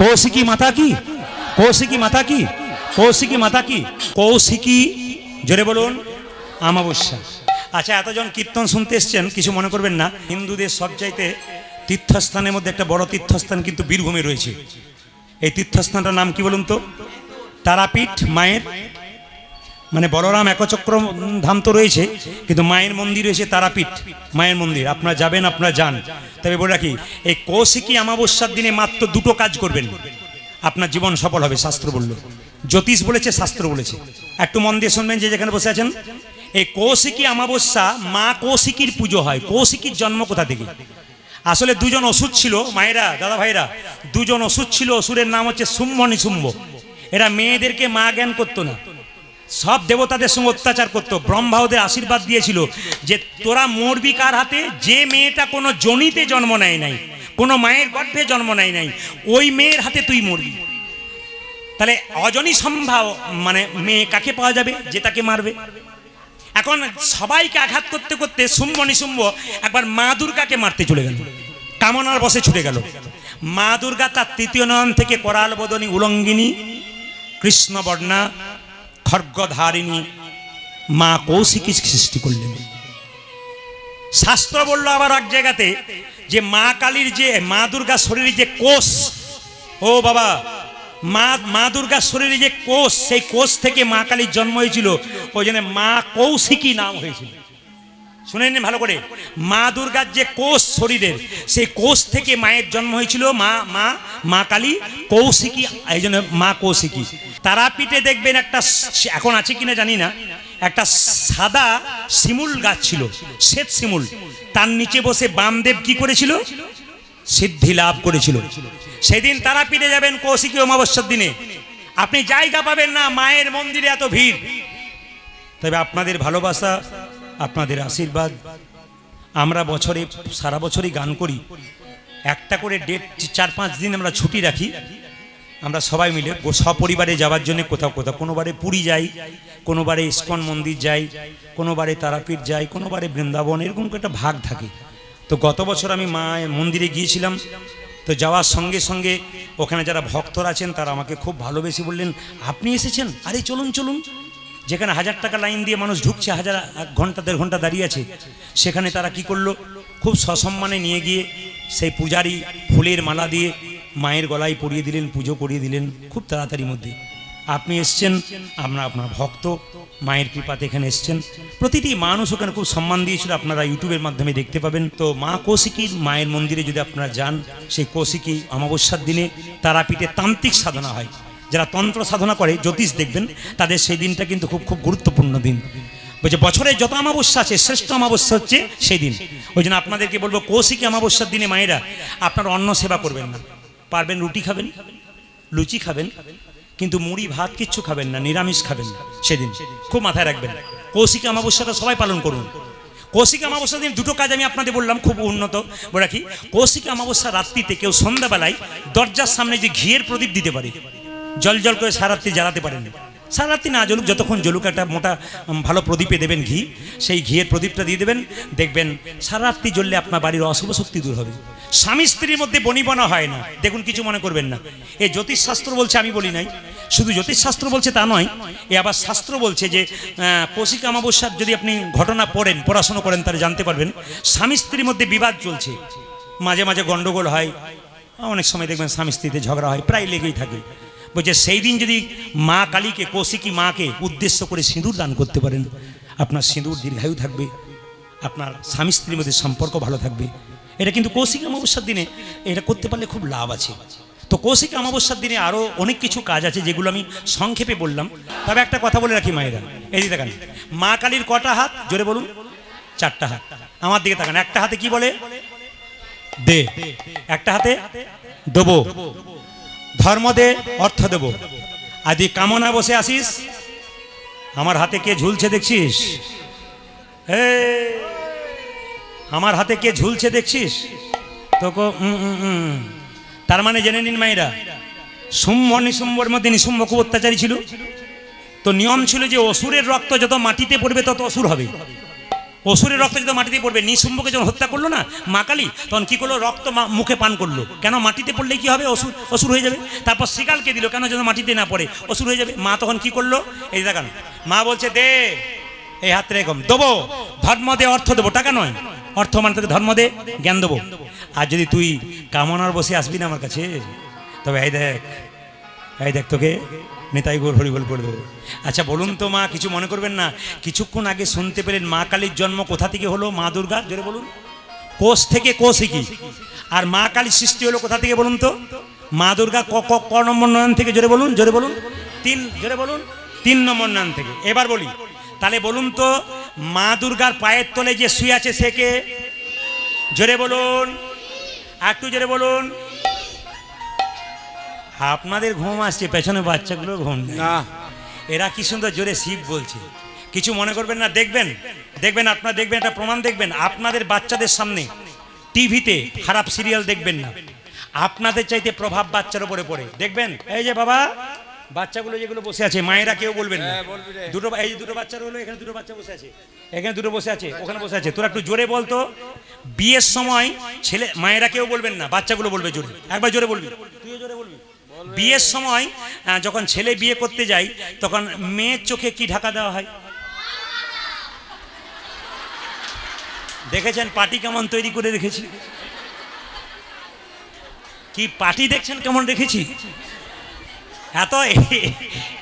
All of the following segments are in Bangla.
কৌশিকী মাতা কি কৌশিকী মাতা কি কৌশিকী মাতা কি কৌশিকী জোরে বলুন আমাবস্যা আচ্ছা এতজন কীর্তন শুনতে এসছেন, কিছু মনে করবেন না। হিন্দুদের সবচাইতে তীর্থস্থানের মধ্যে একটা বড় তীর্থস্থান কিন্তু বীরভূমে রয়েছে। এই তীর্থস্থানটার নাম কি বলুন তো? তারাপীঠ, মায়ের মানে বলরাম একচক্র ধাম তো রয়েছে, কিন্তু মায়ের মন্দির রয়েছে তারাপীঠ, মায়ের মন্দির, আপনারা যাবেন, আপনারা যান। তবে বলে রাখি, এই কৌশিকী অমাবস্যার দিনে মাত্র দুটো কাজ করবেন। আপনার জীবন সফল হবে, শাস্ত্র বলল। জ্যোতিষ বলেছে, শাস্ত্র বলেছে। একটু মন দিয়ে শুনবেন যে যেখানে বসে আছেন। এই কৌশিকী অমাবস্যা মা কৌশিকীর পুজো হয়। কৌশিকীর জন্ম কোথা থেকে? আসলে দুজন ওষুধ ছিল, মায়েরা, দাদা ভাইরা দুজন ওষুধ ছিল, অসুরের নাম হচ্ছে শুম্ভ নিশুম্ভ এরা মেয়েদেরকে মা জ্ঞান করতো না। সব দেবতাদের সঙ্গে অত্যাচার করতো ব্রহ্মা ওদের আশীর্বাদ দিয়েছিল যে তোরা মরবি কার হাতে? যে মেয়েটা কোনো জনিতে জন্ম নেয় নাই, কোনো মায়ের গর্ভে জন্ম নেয় নাই, ওই মেয়ের হাতে তুই মরবি। তাহলে অজনী সম্ভাব মানে মেয়ে কাকে পাওয়া যাবে? যে তাকে মারবে। এখন সবাইকে আঘাত করতে করতে শুম্ভ নিশুম্ভ একবার মা দুর্গাকে মারতে চলে গেল। কামনার বসে ছুটে গেল। মা দুর্গা তার তৃতীয় নয়ন থেকে করাল বদনী উলঙ্গিনী কৃষ্ণবর্ণা খর্গধারিণী। মা কৌশিকী সৃষ্টি করলেন? শাস্ত্র বলল আবার এক জায়গাতে যে মা কালীর যে, মা দুর্গা শরীরে যে কোষ, ও বাবা, মা মা দুর্গার শরীরে যে কোষ, সেই কোষ থেকে মা কালীর জন্ম হয়েছিল। ওই জন্য মা কৌশিকী নাম হয়েছিল। শুনে নিন ভালো করে। মা দুর্গার যে কোষ শরীরের, সেই কোষ থেকে মায়ের জন্ম হয়েছিল মা মা মা কালী, কৌশিকী, এই জন্য মা কৌশিকী। তারাপীঠে দেখবেন একটা এখন আছে কিনা জানি না, একটা সাদা শিমুল গাছ ছিল, শ্বেত শিমুল। তার নিচে বসে বামদেব কি করেছিল? সিদ্ধি লাভ করেছিল। সেদিন তারাপীঠে যাবেন কৌশিকী অমাবস্যার দিনে। আপনি জায়গা পাবেন না, মায়ের মন্দিরে এত ভিড়। তবে আপনাদের ভালোবাসা আপনাদের আশীর্বাদ। আমরা বছরে, সারা বছরই গান করি। একটা করে ডেট, চার পাঁচ দিন আমরা ছুটি রাখি। আমরা সবাই মিলে সপরিবারে যাওয়ার জন্য কোথাও কোথাও, কোনোবারে পুরী যাই, কোনোবারে ইস্কন মন্দির যাই, কোনোবারে তারাপীঠ যাই, কোনোবারে বৃন্দাবন, এরকম একটা ভাগ থাকে। তো গত বছর আমি মা মন্দিরে গিয়েছিলাম। তো যাওয়ার সঙ্গে সঙ্গে ওখানে যারা ভক্তরা আছেন, তারা আমাকে খুব ভালোবেসে বললেন, আপনি এসেছেন? আরে চলুন চলুন। যেখানে হাজার টাকা লাইন দিয়ে মানুষ ঢুকছে, হাজার ঘণ্টা, দেড় ঘণ্টা দাঁড়িয়ে আছে, সেখানে তারা কি করল? খুব সসম্মানে নিয়ে গিয়ে সেই পূজারি ফুলের মালা দিয়ে মায়ের গলায় পরিয়ে দিলেন, পুজো করিয়ে দিলেন খুব তাড়াতাড়ির মধ্যে। আপনি এসছেন, আমরা আপনার ভক্ত, মায়ের কৃপাতে এখানে এসছেন। প্রতিটি মানুষ ওখানে খুব সম্মান দিয়েছিল, আপনারা ইউটিউবের মাধ্যমে দেখতে পাবেন। তো মা কৌশিকীর মায়ের মন্দিরে যদি আপনারা যান, সেই কৌশিকী অমাবস্যার দিনে তারাপীঠে তান্ত্রিক সাধনা হয়। যারা তন্ত্র সাধনা করে, জ্যোতিষ দেখবেন, তাদের সেই দিনটা কিন্তু খুব খুব গুরুত্বপূর্ণ দিন। বলছে বছরে যত অমাবস্যা আছে, শ্রেষ্ঠ অমাবস্যা হচ্ছে সেই দিন। ওই জন্য আপনাদেরকে বলব, কৌশিকী অমাবস্যার দিনে মায়েরা আপনার অন্ন সেবা করবেন না। পারবেন রুটি খাবেন, লুচি খাবেন, কিন্তু মুড়ি, ভাত কিচ্ছু খাবেন না, নিরামিষ খাবেন না সেদিন। খুব মাথায় রাখবেন। কৌশিকী অমাবস্যাটা সবাই পালন করুন। কৌশিক অমাবস্যার দিন দুটো কাজ আমি আপনাদের বললাম, খুব উন্নত। রাখি, কৌশিক অমাবস্যা রাত্রিতে কেউ সন্ধ্যাবেলায় দরজার সামনে যে ঘিয়ের প্রদীপ দিতে পারে জল জল করে সারাত্রি জ্বালাতে পারেন সারাত্রি না জ্বলুক, যতক্ষণ জ্বলুক, একটা মোটা ভালো প্রদীপে দেবেন ঘি, সেই ঘিয়ের প্রদীপটা দিয়ে দেবেন। দেখবেন সারাত্রি জ্বললে আপনার বাড়ির অশুভ শক্তি দূর হবে। স্বামী স্ত্রীর মধ্যে বনিবনা হয় না। দেখুন, কিছু মনে করবেন না। এই জ্যোতিষশাস্ত্র বলছে, আমি বলি নাই। শুধু জ্যোতিষশাস্ত্র বলছে তা নয়, এ আবার শাস্ত্র বলছে যে কৌশিক অমাবস্যার যদি আপনি ঘটনা পড়েন, পড়াশুনো করেন, তাহলে জানতে পারবেন, স্বামী স্ত্রীর মধ্যে বিবাদ চলছে। মাঝে মাঝে গন্ডগোল হয়। অনেক সময় দেখবেন স্বামী স্ত্রীতে ঝগড়া হয়, প্রায় লেগেই থাকে। বলছে, সেই দিন যদি মা কালীকে, কৌশিকী মাকে উদ্দেশ্য করে সিঁদুর দান করতে পারেন, আপনার সিঁদুর দীর্ঘায়ু থাকবে, আপনার স্বামী স্ত্রীর মধ্যে সম্পর্ক ভালো থাকবে। এটা কিন্তু কৌশিক অমাবস্যার দিনে এটা করতে পারলে খুব লাভ আছে। তো কৌশিক অমাবস্যার দিনে আরও অনেক কিছু কাজ আছে যেগুলো আমি সংক্ষেপে বললাম। তবে একটা কথা বলে রাখি মায়েরা। এই দিকে তাকান মা কালীর কটা হাত? জোরে বলুন। চারটা হাত। আমার দিকে তাকান। একটা হাতে কি বলে? দে। একটা হাতে দেবো। ধর্ম দে অর্থ দেব। আদি কামনা বসে আসিস। আমার হাতে কে ঝুলছে দেখছিস? হে! আমার হাতে কে ঝুলছে দেখছিস? তোকে। তার মানে জেনে নিন মায়েরা শুম্ভ নিশুম্ভর মধ্যে নিশুম্ভ খুব অত্যাচারী ছিল। তো নিয়ম ছিল যে অসুরের রক্ত যত মাটিতে পড়বে তত অসুর হবে। অসুরের রক্ত যদি মাটিতে পড়বে নিঃসুম্বকে যখন হত্যা করল না, মা কালী, তখন কী করল? রক্ত মুখে পান করল। কেন? মাটিতে পড়লে কি হবে? অসুর অসুর হয়ে যাবে। তারপর শিকালকে দিল? কেন যেন মাটিতে না পড়ে? অসুর হয়ে যাবে। মা তখন কি করল? এই দেখান। মা বলছে, দে, এই হাত এরকম দেবো। ধর্ম দে, অর্থ দেবো। টাকা নয়। অর্থ মানে তোকে ধর্ম দে, জ্ঞান দেবো। আর যদি তুই কামনার বসে আসবি না আমার কাছে, তবে এই দেখ এই দেখ তোকে নেতাই গোল হরিবল করে দেবো। আচ্ছা বলুন তো মা, কিছু মনে করবেন না? কিছুক্ষণ আগে শুনতে পেলেন মা কালীর জন্ম কোথা থেকে হলো? মা দুর্গা? জোরে বলুন। কোষ থেকে কোষ কি? আর মা কালীর সৃষ্টি হলো কোথা থেকে বলুন তো? মা দুর্গা ক ক নম্বর নয়ন থেকে, জোরে বলুন জোরে বলুন। তিন, জোরে বলুন। তিন নম্বর নয়ন থেকে। এবার বলি। তাহলে বলুন তো, মা দুর্গার পায়ের তলে যে শুয়ে আছে সে কে? জোরে বলুন। আর একটু জোরে বলুন। আপনাদের ঘুম আসছে পেছনে বাচ্চাগুলো ঘুম না। এরা কি সুন্দর জোরে শিব বলছে। কিছু মনে করবেন না দেখবেন দেখবেন আপনারা দেখবেন একটা প্রমাণ দেখবেন আপনাদের বাচ্চাদের সামনে টিভিতে খারাপ সিরিয়াল দেখবেন না। আপনাদের চাইতে প্রভাব বাচ্চার উপরে পড়ে। দেখবেন? এই যে বাবা বাচ্চাগুলো যেগুলো বসে আছে মায়েরা কেউ বলবেন না। হ্যাঁ। দুটো এই যে দুটো বাচ্চা রইল এখানে দুটো বাচ্চা বসে আছে। এখানে দুটো বসে আছে ওখানে বসে আছে। তোরা একটু জোরে বলতো বিয়ের সময় ছেলে মায়েরা কেউ বলবেন না বাচ্চাগুলো বলবে জোরে। একবার জোরে বলবি। তুইও জোরে বলবি। বিয়ের সময় যখন ছেলে বিয়ে করতে যায়, তখন মেয়ের চোখে কি ঢাকা দেওয়া হয়? দেখেছেন পার্টি কেমন তৈরি করে রেখেছি? কি পার্টি দেখছেন কেমন রেখেছি? এত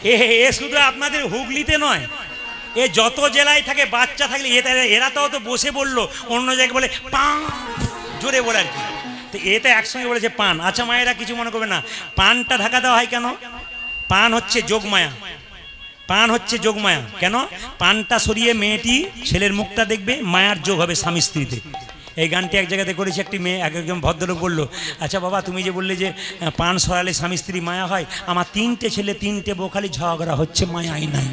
এ- শুধু আপনাদের হুগলিতে নয়, এ যত জেলায় থাকে বাচ্চা থাকলে এরা তো বসে বলল, অন্য জায়গায় বলে পান জোরে বলে আর কি। তো এটা একসঙ্গে বলেছে পান। আচ্ছা মায়েরা কিছু মনে করবে না। পানটা ঢাকা দেওয়া হয় কেন? পান হচ্ছে যোগমায়া পান হচ্ছে যোগমায়া কেন? পানটা সরিয়ে মেয়েটি ছেলের মুখটা দেখবে, মায়ার যোগ হবে স্বামী স্ত্রীতে। এই গানটি এক জায়গাতে করেছে একটি মেয়ে, এক একজন ভদ্রলোক বলল আচ্ছা বাবা, তুমি যে বললে যে পান সরালে স্বামী স্ত্রী মায়া হয়, আমার তিনটে ছেলে, তিনটে বোখালি ঝগড়া হচ্ছে, মায়াই নাই।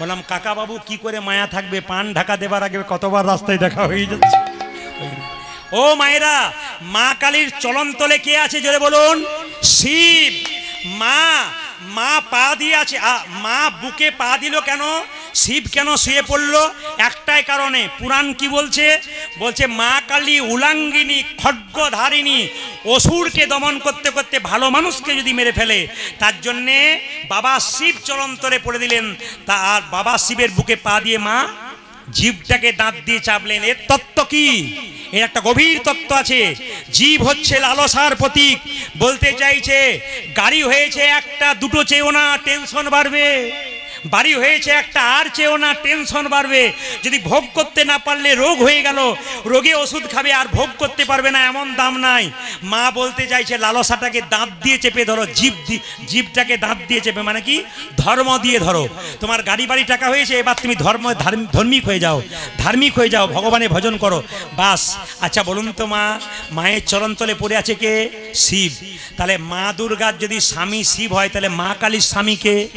বললাম কাকা বাবু কি করে মায়া থাকবে? পান ঢাকা দেবার আগে কতবার রাস্তায় দেখা হয়ে যাচ্ছে? ও মায়েরা, মা কালীর চলন্তলে কে আছে জোরে বলুন? শিব। মা মা পা দিয়ে আছে মা বুকে পা দিল কেন? শিব কেন শুয়ে পড়ল? একটাই কারণে। পুরাণ কি বলছে? বলছে, মা কালী উলাঙ্গিনী খड्গধারিণী অসুরকে দমন করতে করতে ভালো মানুষকে যদি মেরে ফেলে, তার জন্যে বাবা শিব চলন্তরে পড়ে দিলেন। তা আর বাবা শিবের বুকে পা দিয়ে মা জীবটাকে দাঁত দিয়ে চাপলেন। এর তত্ত্ব কি? এর একটা গভীর তত্ত্ব আছে। জীব হচ্ছে লালসার প্রতীক। বলতে চাইছে, গাড়ি হয়েছে একটা, দুটো চেয়েও না টেনশন বাড়বে। বাড়ি হয়েছে একটা, আর চেয়েও না টেনশন বাড়বে। যদি ভোগ করতে না পারলে রোগ হয়ে গেল, রোগে ওষুধ খাবে আর ভোগ করতে পারবে না, এমন দাম নাই। মা বলতে চাইছে, লালসাটাকে দাঁত দিয়ে চেপে ধরো, জীব জীবটাকে দাঁত দিয়ে চেপে মানে কি? ধর্ম দিয়ে ধরো। তোমার গাড়ি বাড়ি টাকা হয়েছে, এবার তুমি ধর্ম, ধার্ম- ধার্মিক হয়ে যাও, ধার্মিক হয়ে যাও ভগবানের ভজন করো। বাস আচ্ছা বলুন তো মা, মায়ের চরণতলে পড়ে আছে কে? শিব। তাহলে মা দুর্গার যদি স্বামী শিব হয়, তাহলে মা কালীর স্বামীকে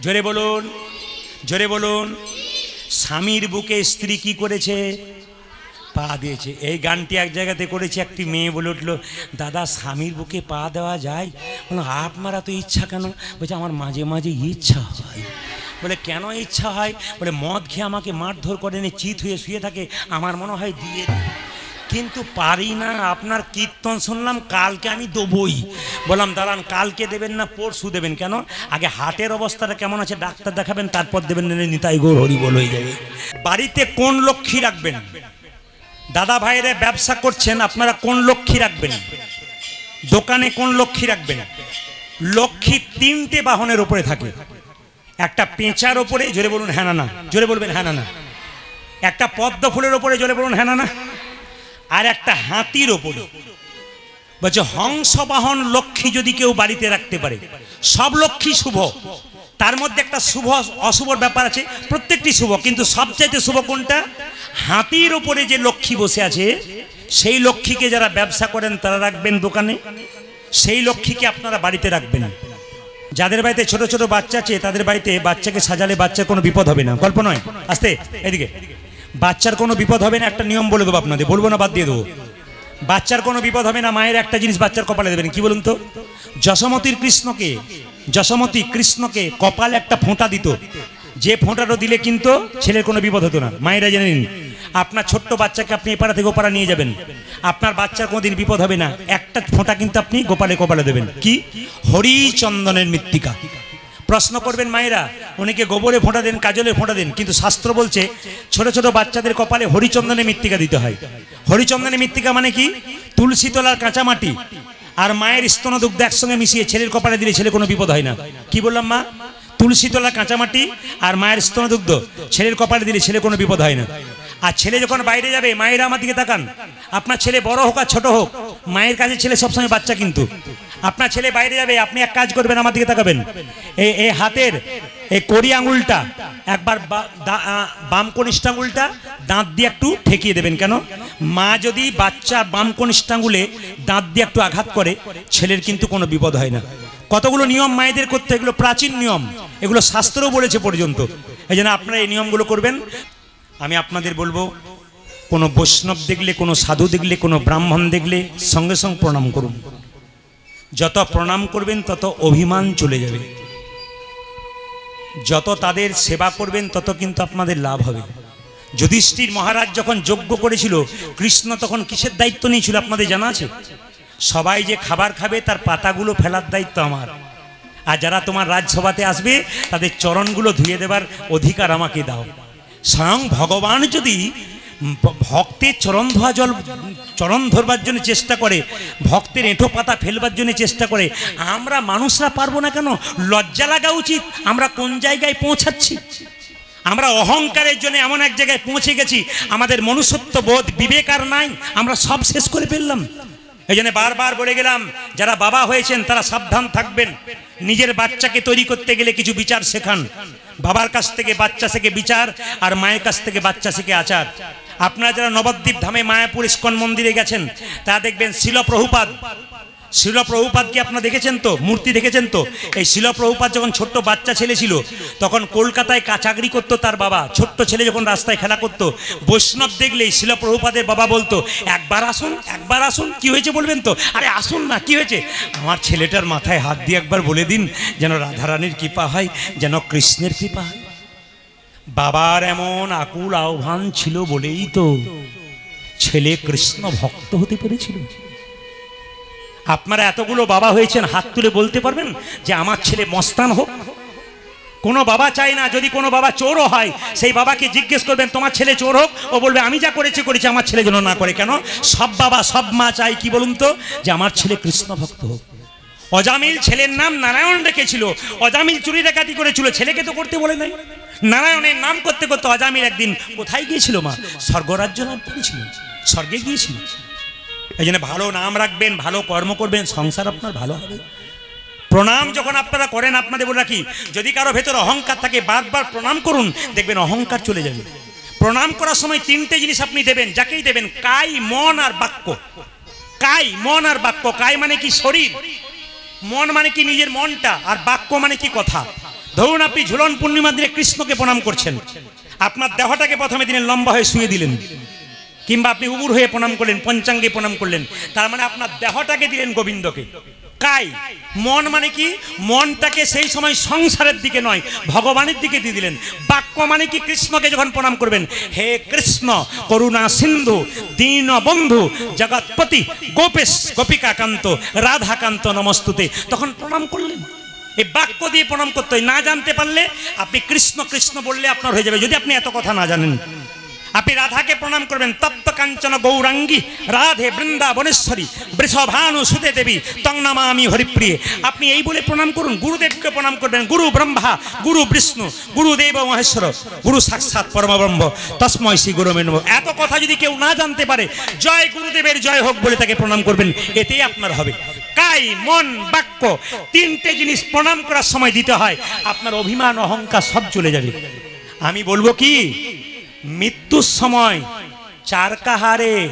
জোরে বলুন জোরে বলুন, স্বামীর বুকে স্ত্রী কি করেছে? পা দিয়েছে। এই গানটি এক জায়গাতে করেছে, একটি মেয়ে বলে উঠল, দাদা, স্বামীর বুকে পা দেওয়া যায়? বলো আপনারা তো ইচ্ছা কেন? বলছে, আমার মাঝে মাঝে ইচ্ছা হয়। বলে, কেন ইচ্ছা হয়? বলে, মদ খেয়ে আমাকে মারধর করে নিয়ে চিত হয়ে শুয়ে থাকে। আমার মনে হয় দিয়ে। কিন্তু পারি না, আপনার কীর্তন শুনলাম, কালকে আমি দেবই। বললাম, দাঁড়ান, কালকে দেবেন না, পরশু দেবেন কেন? আগে হাটের অবস্থাটা কেমন আছে, ডাক্তার দেখাবেন, তারপর দেবেন নিতাই গৌর হরি বল হয়ে যাবে। বাড়িতে কোন লক্ষ্মী রাখবেন? দাদা ভাইয়েরা ব্যবসা করছেন, আপনারা কোন লক্ষ্মী রাখবেন? দোকানে কোন লক্ষ্মী রাখবেন? লক্ষ্মী তিনটে বাহনের উপরে থাকে। একটা পেঁচার ওপরে জোরে বলুন হ্যাঁ না জোরে বলবেন হ্যাঁ না একটা পদ্ম ফুলের ওপরে জোরে বলুন হ্যাঁ না। আর একটা হাতির ওপরে বলছে হংস বাহন লক্ষ্মী যদি কেউ বাড়িতে রাখতে পারে, সব লক্ষ্মী শুভ। তার মধ্যে একটা শুভ, অশুভর ব্যাপার আছে, প্রত্যেকটি শুভ, কিন্তু সবচাইতে শুভ কোনটা? হাতির ওপরে যে লক্ষ্মী বসে আছে, সেই লক্ষ্মীকে যারা ব্যবসা করেন, তারা রাখবেন দোকানে। সেই লক্ষ্মীকে আপনারা বাড়িতে রাখবেন। যাদের বাড়িতে ছোট ছোট বাচ্চা আছে, তাদের বাড়িতে বাচ্চাকে সাজালে বাচ্চার কোনো বিপদ হবে না। গল্প নয়? আস্তে, এদিকে। বাচ্চার কোনো বিপদ হবে না, একটা নিয়ম বলে দেবো আপনাদের। বলব না, বাদ দিয়ে দেবো। বাচ্চার কোনো বিপদ হবে না, মায়ের একটা জিনিস বাচ্চার কপালে দেবেন। কি বলুন তো? যশমতির কৃষ্ণকে, যশমতী কৃষ্ণকে কপালে একটা ফোঁটা দিত। যে ফোঁটাটা দিলে কিন্তু ছেলের কোনো বিপদ হতো না। মায়েরা জেনে নিন, আপনার ছোট্ট বাচ্চাকে আপনি এপাড়া থেকে ওপাড়া নিয়ে যাবেন। আপনার বাচ্চার কোনোদিন বিপদ হবে না। একটা ফোঁটা কিন্তু আপনি গোপালে কপালে দেবেন। কি? হরিচন্দনের মৃত্তিকা। প্রশ্ন করবেন মায়েরা অনেকে গোবরে ফোঁটা দেন, কাজলে ফোঁটা দেন, কিন্তু শাস্ত্র বলছে, ছোট ছোট বাচ্চাদের কপালে হরিচন্দনের মৃত্তিকা দিতে হয়। হরিচন্দনের মৃত্তিকা মানে কি? তুলসী তলার কাঁচা মাটি। আর মায়ের স্তন দুগ্ধ একসঙ্গে মিশিয়ে ছেলের কপালে দিলে ছেলে কোনো বিপদ হয় না। কি বললাম মা? তুলসী তলা কাঁচামাটি আর মায়ের স্তন দুগ্ধ ছেলের কপালে দিলে ছেলে কোনো বিপদ হয় না। আর ছেলে যখন বাইরে যাবে, মায়েরা আমার দিকে তাকান। আপনার ছেলে বড় হোক আর ছোট হোক, মায়ের কাছে ছেলে সবসময় বাচ্চা কিন্তু। আপনার ছেলে বাইরে যাবে, আপনি এক কাজ করবেন, আমার দিকে তাকাবেন। এই হাতের এই কড়ি আঙুলটা, একবার বাম কনিষ্ঠ আঙুলটা দাঁত দিয়ে একটু ঠেকিয়ে দেবেন কেন? মা যদি বাচ্চা বাম কনিষ্ঠ আঙুলে দাঁত দিয়ে একটু আঘাত করে, ছেলের কিন্তু কোনো বিপদ হয় না। কতগুলো নিয়ম মায়েদের করতে এগুলো প্রাচীন নিয়ম, এগুলো শাস্ত্রও বলেছে পর্যন্ত। এই জন্য আপনারা এই নিয়মগুলো করবেন। আমি আপনাদের বলব, কোনো বৈষ্ণব দেখলে, কোনো সাধু দেখলে, কোনো ব্রাহ্মণ দেখলে সঙ্গে সঙ্গে প্রণাম করুন। যত প্রণাম করবেন, তত অভিমান চলে যাবে। যত তাদের সেবা করবেন, তত কিন্তু আপনাদের লাভ হবে। যুধিষ্ঠির মহারাজ যখন যজ্ঞ করেছিল, কৃষ্ণ তখন কিসের দায়িত্ব নিয়েছিল আপনাদের জানা আছে? সবাই যে খাবার খাবে, তার পাতাগুলো ফেলার দায়িত্ব আমার। আর যারা তোমার রাজসভাতে আসবে, তাদের চরণগুলো ধুয়ে দেবার অধিকার আমাকে দাও। স্বয়ং ভগবান যদি ভক্তের চরণ ধোয়া জল, চরণ ধরবার জন্য চেষ্টা করে, ভক্তের এঁঠো পাতা ফেলবার জন্য চেষ্টা করে। আমরা মানুষরা পারব না কেন? লজ্জা লাগা উচিত। আমরা কোন জায়গায় পৌঁছাচ্ছি? আমরা অহংকারের জন্য এমন এক জায়গায় পৌঁছে গেছি। আমাদের মনুষ্যত্ব বোধ বিবেক আর নাই। আমরা সব শেষ করে ফেললাম। এই জন্য বারবার বলে গেলাম, যারা বাবা হয়েছেন, তারা সাবধান থাকবেন। নিজের বাচ্চাকে তৈরি করতে গেলে কিছু বিচার শেখান। বাবার কাছ থেকে বাচ্চা শেখে বিচার, আর মায়ের কাছ থেকে বাচ্চা শেখে আচার। আপনারা যারা নবদ্বীপ ধামে মায়াপুর ইস্কন মন্দিরে গেছেন তা দেখবেন শিল প্রভুপাদ। শিল প্রভুপাদকে আপনারা দেখেছেন তো? মূর্তি দেখেছেন তো? এই শিল প্রভুপাদ যখন ছোট্ট বাচ্চা ছেলে ছিল, তখন কলকাতায় কা চাকরি করতো তার বাবা। ছোট্ট ছেলে যখন রাস্তায় খেলা করতো, বৈষ্ণব দেখলেই শিলপ্রভুপাদের বাবা বলতো, একবার আসুন একবার আসুন, কি হয়েছে বলবেন তো? আরে আসুন না, কি হয়েছে? আমার ছেলেটার মাথায় হাত দিয়ে একবার বলে দিন, যেন রাধারানীর কৃপা হয়, যেন কৃষ্ণের কৃপা হয়। বাবার এমন আকুল আহ্বান ছিল বলেই তো ছেলে কৃষ্ণ ভক্ত হতে পেরেছিল। আপনারা এতগুলো বাবা হয়েছেন, হাত তুলে বলতে পারবেন যে আমার ছেলে মস্তান হোক? কোনো বাবা চায় না, যদি কোনো বাবা চোরও হয়, সেই বাবাকে জিজ্ঞেস করবেন, তোমার ছেলে চোর হোক? ও বলবে, আমি যা করেছি করেছি, আমার ছেলে যেন না করে কেন? সব বাবা, সব মা চাই কি বলুন তো? যে আমার ছেলে কৃষ্ণ ভক্ত হোক। অজামিল ছেলের নাম নারায়ণ রেখেছিল, অজামিল চুরি ডাকাতি করেছিল, ছেলেকে তো করতে বলে নাই। নারায়ণের নাম করতে করতে অজামিল একদিন কোথায় গিয়েছিল মা? স্বর্গরাজ্য লাভ করেছিল। স্বর্গে গিয়েছিল। এই জন্য ভালো নাম রাখবেন, ভালো কর্ম করবেন, সংসার আপনার ভালো হবে। প্রণাম যখন আপনারা করেন, আপনাদের বলে রাখি, যদি কারও ভেতর অহংকার থাকে, বারবার প্রণাম করুন, দেখবেন অহংকার চলে যাবে। প্রণাম করার সময় তিনটে জিনিস আপনি দেবেন, যাকেই দেবেন, কাই, মন আর বাক্য। কাই, মন আর বাক্য। কাই মানে কি শরীর? মন মানে কি নিজের মনটা? আর বাক্য মানে কি কথা? ধরুন আপনি ঝুলন পূর্ণিমার দিনে কৃষ্ণকে প্রণাম করছেন। আপনার দেহটাকে প্রথমে দিনে লম্বা হয়ে শুয়ে দিলেন। কিংবা আপনি উবুর হয়ে প্রণাম করলেন, পঞ্চাঙ্গে প্রণাম করলেন। তার মানে আপনার দেহটাকে দিলেন গোবিন্দকে। কাই? মন মানে কি? মনটাকে সেই সময় সংসারের দিকে নয়, ভগবানের দিকে দিয়ে দিলেন। বাক্য মানে কি? কৃষ্ণকে যখন প্রণাম করবেন, হে কৃষ্ণ, করুণা সিন্ধু, দীন বন্ধু, জগৎপতি, গোপেশ, গোপিকাকান্ত, রাধাকান্ত নমস্তুতে। তখন প্রণাম করলেন। এই বাক্য দিয়ে প্রণাম করতে হয়। না জানতে পারলে আপনি কৃষ্ণ কৃষ্ণ বললে আপনার হয়ে যাবে। যদি আপনি এত কথা না জানেন। আপনি রাধাকে প্রণাম করবেন। তপ্ত কাঞ্চন গৌরাঙ্গী, রাধে বৃন্দাবনেশ্বরী, বৃষভানু সুদে দেবী তং নামামি হরিপ্রিয়ে। আপনি এই বলে প্রণাম করুন। গুরুদেবকে প্রণাম করবেন। গুরু ব্রহ্মা, গুরু বিষ্ণু গুরুদেব মহেশ্বর, গুরু সাক্ষাৎ পরমব্রহ্ম। তস্ময় শ্রী গুরু মেনব এত কথা যদি কেউ না জানতে পারে, জয় গুরুদেবের জয় হোক বলে তাকে প্রণাম করবেন। এতেই আপনার হবে। কাই, মন, বাক্য, তিনটে জিনিস প্রণাম করার সময় দিতে হয়। আপনার অভিমান, অহংকার সব চলে যাবে। আমি বলব কি? মৃত্যুর সময় চার কাহারে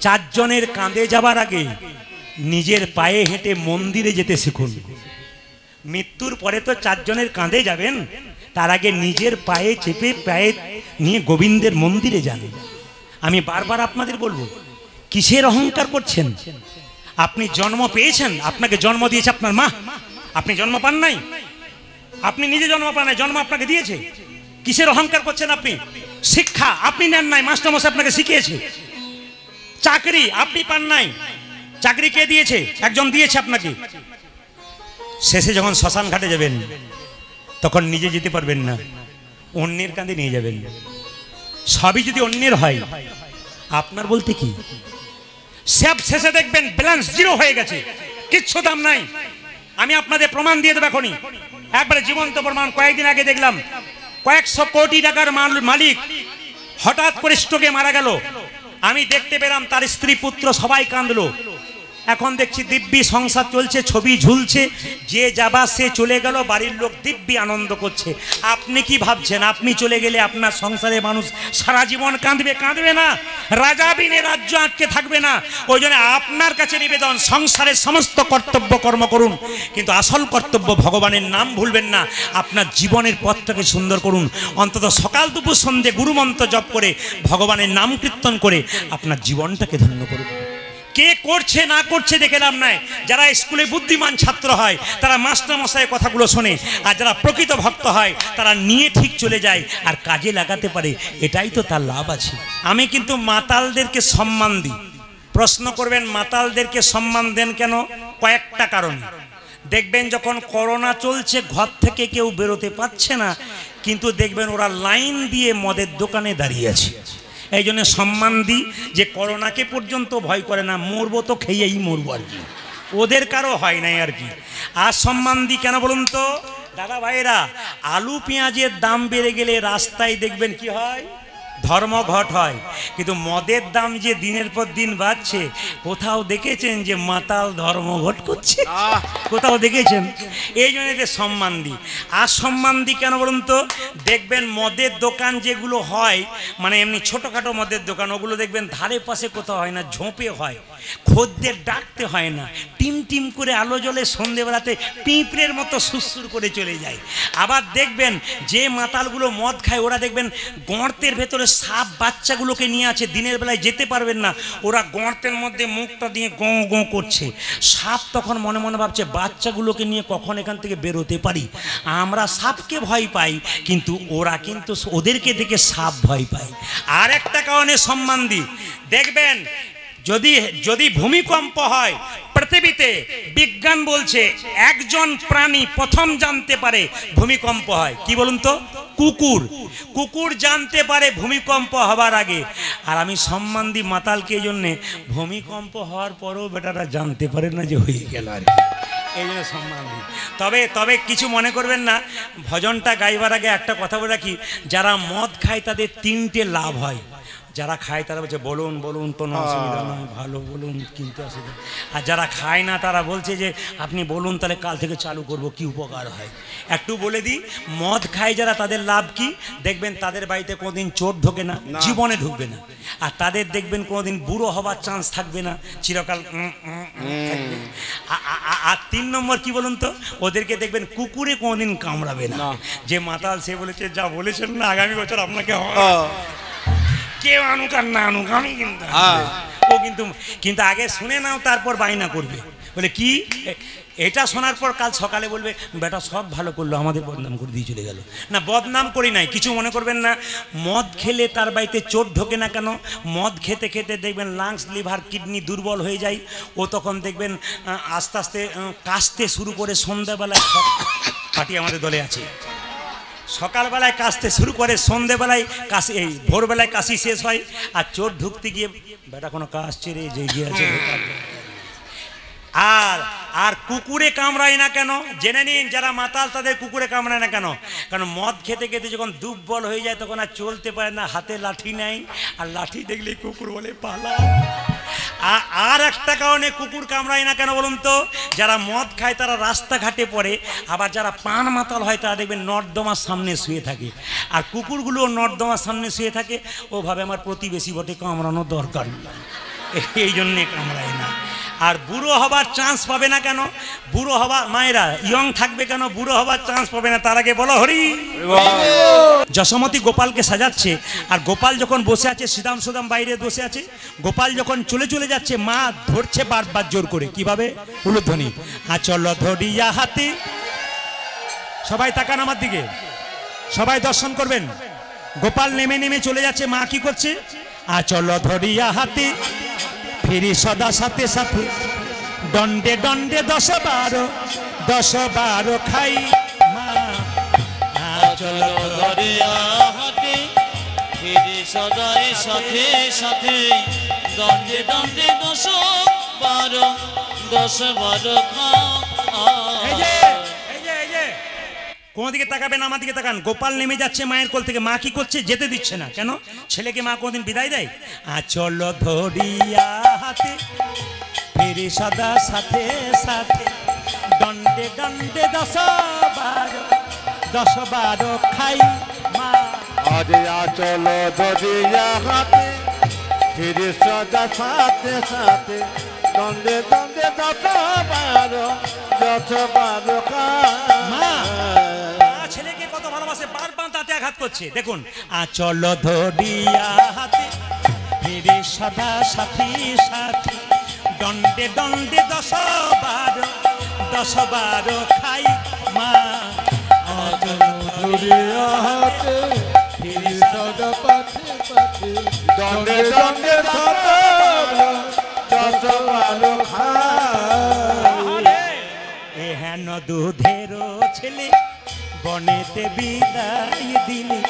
চারজনের কাঁধে যাবার আগে নিজের পায়ে হেঁটে মন্দিরে যেতে শিখুন। মৃত্যুর পরে তো চারজনের কাঁধে যাবেন, তার আগে নিজের পায়ে চেপে পায়ে নিয়ে গোবিন্দের মন্দিরে যান। আমি বারবার আপনাদের বলব, কিসের অহংকার করছেন? আপনি জন্ম পেয়েছেন, আপনাকে জন্ম দিয়েছে আপনার মা। আপনি জন্ম পান নাই? আপনি নিজে জন্ম পান নাই, জন্ম আপনাকে দিয়েছে। কিসের অহংকার করছেন আপনি? শিক্ষা, আপনি নেন নাই মাস্টারমশাই আপনাকে শিখিয়েছে। চাকরি, আপনি পান নাই। চাকরি কে দিয়েছে? একজন দিয়েছে আপনাকে। শেষে যখন শ্মশান ঘাটে যাবেন, তখন নিজে যেতে পারবেন না। অন্যের কাঁধে নিয়ে যাবেন। সবই যদি অন্যের হয়, আপনার বলতে কি? সব শেষে দেখবেন ব্যালেন্স জিরো হয়ে গেছে। কিচ্ছু দাম নাই। আমি আপনাদের প্রমাণ দিয়ে দেবো এখনই। একবারে জীবন্ত প্রমাণ, কয়েকদিন আগে দেখলাম কয়েকশো কোটি টাকার মাল- মালিক হঠাৎ করে স্ট্রোকে মারা গেল। আমি দেখতে পেলাম তার স্ত্রী পুত্র সবাই কাঁদলো। এখন দেখছি দিব্যি সংসার চলছে, ছবি ঝুলছে। যে যাবা, সে চলে গেল, বাড়ির লোক দিব্যি আনন্দ করছে। আপনি কি ভাবছেন? আপনি চলে গেলে আপনার সংসারে মানুষ সারা জীবন কাঁদবে? কাঁদবে না। রাজা বিনে রাজ্য আটকে থাকবে না। ওই জন্য আপনার কাছে নিবেদন, সংসারের সমস্ত কর্তব্য কর্ম করুন। কিন্তু আসল কর্তব্য ভগবানের নাম ভুলবেন না। আপনার জীবনের পথটাকে সুন্দর করুন। অন্তত সকাল দুপুর সন্ধে গুরুমন্ত্র জপ করে, ভগবানের নাম কীর্তন করে আপনার জীবনটাকে ধন্য করুন। কে করছে, না করছে দেখে লাভ নাই। যারা স্কুলে বুদ্ধিমান ছাত্র হয়, তারা মাস্টার মশাইয়ের কথাগুলো শোনে। আর যারা প্রকৃত ভক্ত হয়, তারা নিয়ে ঠিক চলে যায় আর কাজে লাগাতে পারে। এটাই তো তার লাভ আছে। আমি কিন্তু মাতালদেরকে সম্মান দিই। প্রশ্ন করবেন, মাতালদেরকে সম্মান দেন কেন? কয়েকটা কারণে। দেখবেন যখন করোনা চলছে, ঘর থেকে কেউ বেরোতে পারছে না, কিন্তু দেখবেন ওরা লাইন দিয়ে মদের দোকানে দাঁড়িয়ে আছে। এই জন্য সম্মান দিই যে করোনাকে পর্যন্ত ভয় করে না, মরবো তো খেয়েই মরবো আর কি। ওদের কারও হয় নাই আর কি। আর সম্মান দিই কেন বলুন তো? দাদা ভাইরা আলু পেঁয়াজের দাম বেড়ে গেলে রাস্তায় দেখবেন কি হয়? ধর্মঘট হয়। কিন্তু মদের দাম যে দিনের পর দিন বাড়ছে কোথাও দেখেছেন যে মাতাল ধর্মঘট করছে? কোথাও দেখেছেন? এই জন্য এদের সম্মান দিই। আর সম্মান দিই কেন বলুন তো? দেখবেন মদের দোকান যেগুলো হয় মানে এমনি ছোটোখাটো মদের দোকান ওগুলো দেখবেন ধারে পাশে কোথাও হয় না ঝোঁপে হয়। খদ্দের ডাকতে হয় না। টিম টিম করে আলো জ্বলে সন্ধেবেলাতে পিঁপড়ের মতো সুসুর করে চলে যায়। আবার দেখবেন যে মাতালগুলো মদ খায় ওরা দেখবেন গর্তের ভেতরে সাপ বাচ্চাগুলোকে নিয়ে আছে, দিনের বেলায় যেতে পারবেন না। ওরা গর্তের মধ্যে মুখটা দিয়ে গঁ গঁ করছে। সাপ তখন মনে মনে ভাবছে, বাচ্চাগুলোকে নিয়ে কখন এখান থেকে বেরোতে পারি? আমরা সাপকে ভয় পাই, কিন্তু ওরা কিন্তু ওদেরকে দেখে সাপ ভয় পায়। আর একটা কারণে সম্মান দিই। দেখবেন যদি যদি ভূমিকম্প হয়, পৃথিবীতে বিজ্ঞান বলছে একজন প্রাণী প্রথম জানতে পারে ভূমিকম্প হয়। কি বলুন তো? কুকুর। কুকুর জানতে পারে ভূমিকম্প হবার আগে। আর আমি সম্মান দিই মাতালকে এই জন্যে। ভূমিকম্প হওয়ার পরেও বেটারা জানতে পারে না যে হয়ে গেল আর এই জন্য সম্মান দিই। তবে তবে কিছু মনে করবেন না। ভজনটা গাইবার আগে একটা কথা বলে রাখি। যারা মদ খায় তাদের তিনটে লাভ হয়। যারা খায় তারা বলছে বলুন বলুন কোনো অসুবিধা নয় ভালো বলুন কিন্তু অসুবিধা। আর যারা খায় না তারা বলছে যে আপনি বলুন তাহলে কাল থেকে চালু করব কি উপকার হয়? একটু বলে দিই মদ খায় যারা তাদের লাভ কি? দেখবেন তাদের বাড়িতে কোনোদিন চোর ঢোকে না জীবনে ঢুকবে না। আর তাদের দেখবেন কোনোদিন বুড়ো হবার চান্স থাকবে না চিরকাল আর তিন নম্বর কি বলুন তো? ওদেরকে দেখবেন কুকুরে কোনোদিন কামড়াবে না। যে মাতাল সে বলেছে যা বলেছেন না আগামী বছর আপনাকে। কেউ আনুক আর না আনুক আমি কিন্তু। ও কিন্তু কিন্তু আগে শুনে নাও তারপর বাইনা করবে। বলে কি? এটা শোনার পর কাল সকালে বলবে বেটা সব ভালো করল আমাদের বদনাম করে দিয়ে চলে গেল। না বদনাম করি নাই কিছু মনে করবেন না। মদ খেলে তার বাড়িতে চোট ঢোকে না কেন? মদ খেতে খেতে দেখবেন লাংস লিভার কিডনি দুর্বল হয়ে যায়। ও তখন দেখবেন আস্তে আস্তে কাশতে শুরু করে সন্ধ্যাবেলায় পার্টি আমাদের দলে আছে। সকালবেলায় কাশতে শুরু করে, সন্ধেবেলায় কাশি, এই ভোরবেলায় কাশি শেষ হয়, আর চোর ঢুকতে গিয়ে, বেটা কোনো কাজ রে যে গিয়ে। আর আর কুকুরে কামড়ায় না কেন? জেনে নিন, যারা মাতাল, তাদের কুকুরে কামড়ায় না কেন? কারণ মদ খেতে খেতে যখন দুর্বল হয়ে যায়, তখন আর চলতে পারে না, হাতে লাঠি নাই, আর লাঠি দেখলে কুকুর বলে, পালা। আর একটা কারণে কুকুর কামড়ায় না কেন বলুন তো? যারা মদ খায়, তারা রাস্তাঘাটে পড়ে, আবার যারা পান মাতাল হয়, তারা দেখবেন নর্দমার সামনে শুয়ে থাকে। আর কুকুরগুলো নর্দমার সামনে শুয়ে থাকে। ওভাবে আমার প্রতিবেশী বটে কামড়ানো দরকার। এই জন্যে কামড়ায় না। আর বুড়ো হবার চান্স পাবে না কেন? বুড়ো হবা, মায়েরা ইয়ং থাকবে কেন? বুড়ো হবার চান্স পাবে না, তার আগে বলো হরি। যশোমতী গোপালকে সাজাচ্ছে, আর গোপাল যখন বসে আছে, সিদাম সুদাম বাইরে বসে আছে, গোপাল যখন চলে চলে যাচ্ছে, মা ধরছে বারবার জোর করে। কীভাবে? উলুধ্বনি। আচল ধরিয়া হাতে। সবাই তাকান আমার দিকে। সবাই দর্শন করবেন। গোপাল নেমে নেমে চলে যাচ্ছে, মা কি করছে? আচল ধরিয়া হাতে। ফিরি সদা সাথে সাথে। দণ্ডে দণ্ডে দশ বারো দশ বারো খাই। মা চলো ধরিয়া হাতে ফিরে সদাই সাথে সাথে। দণ্ডে দণ্ডে দশ বারো দশ বারো খা কোন দিকে তাকাবেন, আমার দিকে তাকান। গোপাল নেমে যাচ্ছে মায়ের কোল থেকে। মা কি করছে? যেতে দিচ্ছে না। কেন? ছেলেকে মা কোনদিন বিদায় দেয়? আচল ধরিয়া হাতে, ফিরি সদা সাথে সাথে, দণ্ডে দণ্ডে দশ বারো দশ বারো খাই মা। আরে আচল দরিয়া হাতে, ফিরে সদা সাথে সাথে দশ বারো দশ বারো মা মা ছেলেকে কত ভালোবাসে বারবার তাতে আঘাত করছে। দেখুন আচল ধরিয়া হাতে ফিরে সদা সাথী সাথী। দণ্ডে দণ্ডে দশ বারো দশ বারো খাই মা। আচল দরিয়া হাতে ফিরে সদা পাঠে পাঠে দ্বন্দ্বে দ্বন্দ্বে দশ বারো দশ বারো খায় হেন দুধের ছেলে বনেতে বিদায় দিলে।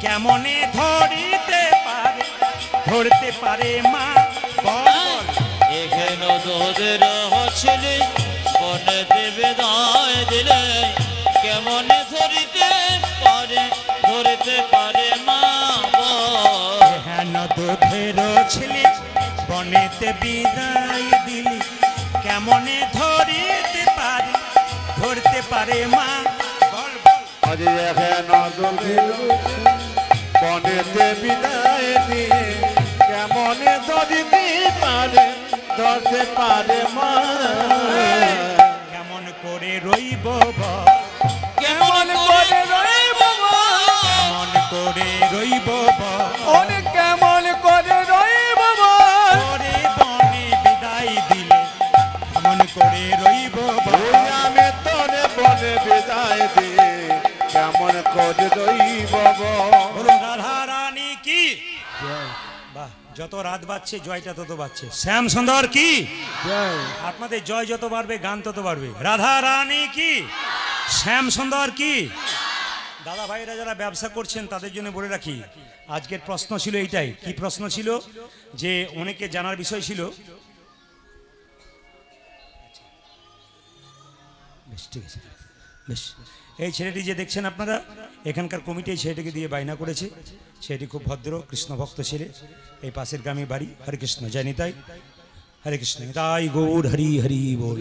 কেমনে ধরিতে পারে? ধরতে পারে মা বল। এখানে দুধের ছেলে বনে দেবে দায় দিলে কেমনে ধরিতে পারে? ধরিতে পারে মা বল। দুধের ছেলে বনেতে বিদায় দিলি। কেমনে ধরতে পারে মা। আরে এখন দোষের বনেতে বিদায় দিয়ে কেমনে ধরিতে পারে ধরতে পারে মা? কেমন করে রইব বল? যত রাত বাড়ছে জয়টা তত বাড়ছে শ্যাম সুন্দর কি? আপনাদের জয় যত বাড়বে গান তত বাড়বে। রাধা রানী কি? শ্যাম সুন্দর কি? দাদা ভাইরা যারা ব্যবসা করছেন তাদের জন্য বলে রাখি আজকের প্রশ্ন ছিল এইটাই। কি প্রশ্ন ছিল? যে অনেকে জানার বিষয় ছিল। বেশ ঠিক আছে। বেশ। এই ছেলেটি যে দেখছেন আপনারা, এখানকার কমিটি এই ছেলেটিকে দিয়ে বায়না করেছে। ছেলেটি খুব ভদ্র কৃষ্ণ ভক্ত ছেলে। এই পাশের গ্রামে বাড়ি হরে কৃষ্ণ জয় নিতাই হরে কৃষ্ণ তাই গৌর হরি হরি বল।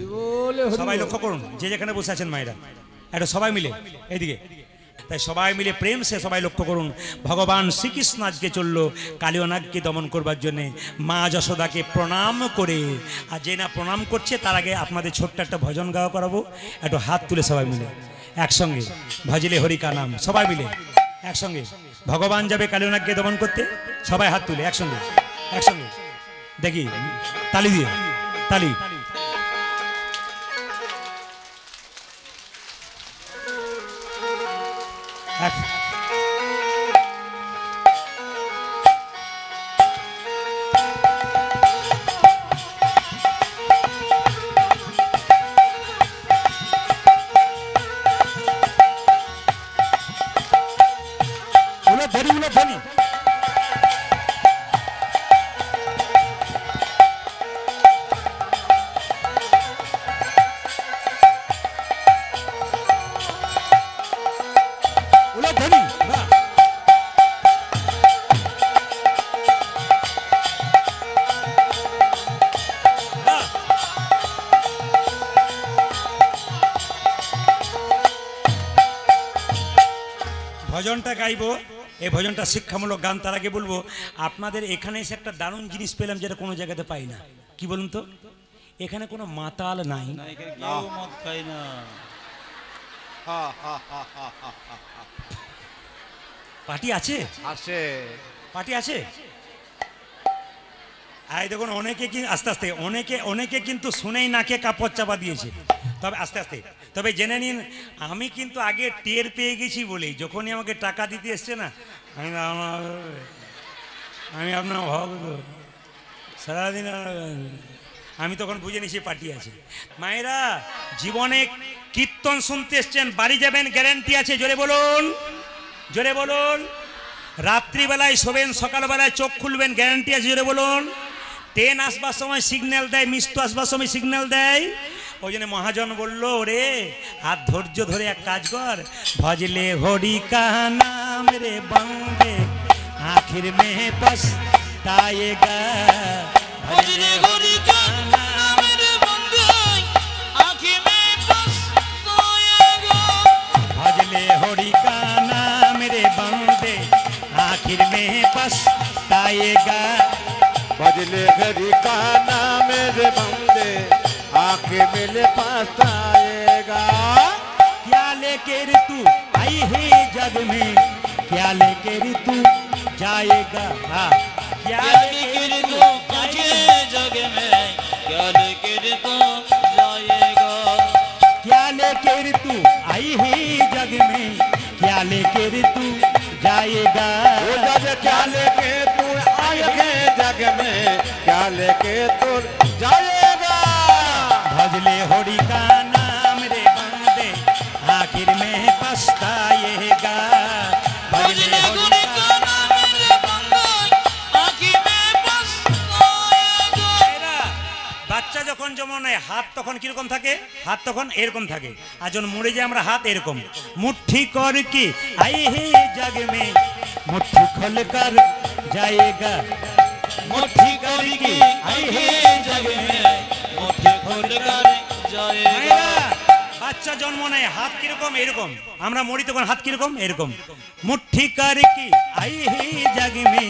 সবাই লক্ষ্য করুন, যে যেখানে বসে আছেন মায়েরা এটা সবাই মিলে, এইদিকে। তাই সবাই মিলে প্রেম সে সবাই লক্ষ্য করুন। ভগবান শ্রীকৃষ্ণ আজকে চলল কালিয়নাগকে দমন করবার জন্যে। মা যশোদাকে প্রণাম করে, আর যে না প্রণাম করছে, তার আগে আপনাদের ছোট্ট একটা ভজন গাওয়া করাবো। একটু হাত তুলে সবাই মিলে। একসঙ্গে। ভজলে হরিকা নাম, সবাই মিলে একসঙ্গে। ভগবান যাবে কালীনাগকে দমন করতে, সবাই হাত তুলে একসঙ্গে একসঙ্গে। দেখি, তালি দিয়ে, তালি। এক গাইবো এই ভজনটা শিক্ষামূলক গান তার আগে বলব আপনাদের এখানে এসে একটা দারুণ জিনিস পেলাম যেটা কোনো জায়গাতে পাই না। কি বলুন তো? এখানে কোনো মাতাল নাই। না, এখানে কেউ মদ খায় না। পার্টি আছে? আছে। পার্টি আছে? আই দেখুন, অনেকে কি আস্তে আস্তে, অনেকে অনেকে কিন্তু শুনেই নাকে কাপড় চাপা দিয়েছে। তবে আস্তে আস্তে, তবে জেনে নিন, আমি কিন্তু আগে টের পেয়ে গেছি বলেই, যখনই আমাকে টাকা দিতে এসছে না, আমি আমি আপনার ভক্ত সারাদিন আমি তখন বুঝে নিছি পার্টি আছে। মায়েরা, জীবনে কীর্তন শুনতে এসছেন, বাড়ি যাবেন, গ্যারেন্টি আছে, জোরে বলুন জোরে বলুন। রাত্রিবেলায় শোবেন, সকালবেলায় চোখ খুলবেন, গ্যারান্টি আছে, জোরে বলুন। ট্রেন আসবার সময় সিগন্যাল দেয় মিষ্ট আসবার সময় সিগন্যাল দেয়। ওই জন্য মহাজন বলল রে আর ধৈর্য ধরে এক কাজ কর। ভজলে হরি কাহাম রে বন্দে আখির মে বস তায়েগা। ভজলে হরি কাহানাম রে বন্দে আখির মে বস তাই গা রে बजले घरी का नाम मेरे बंदे आके मेरे पास आएगा। क्या लेके ऋतु आई है जग में? क्या लेके ऋतु जाएगा? हाँ। क्या लेके ऋतु आई है जग में? क्या लेके ऋतु जाएगा? क्या लेके ऋतु आई है जग में? क्या लेके ऋतु तू जाएगा वो जग क्या लेके तू आए है जग में क्या लेके तू जाएगा भजले होरी का नाम रे बंदे आखिर में पछताएगा भजले हरि का नामेर बंदे आँखि में पछताएगा এরা বাচ্চা যখন যেমন হয়, হাত তখন কিরকম থাকে হাত তখন এরকম থাকে আর যখন মরে যায় আমরা হাত এরকম মুঠি কর কি আই হে জগ মে মুঠি খোল কর जाएगा मुट्ठी करके आए जग में मुट्ठी खोल कर जाएगा মায়েরা, বাচ্চা জন্ম নেয় হাত কিরকম এরকম আমরা মরি তখন হাত কিরকম এরকম মুঠি কর কি আই হে জগ মে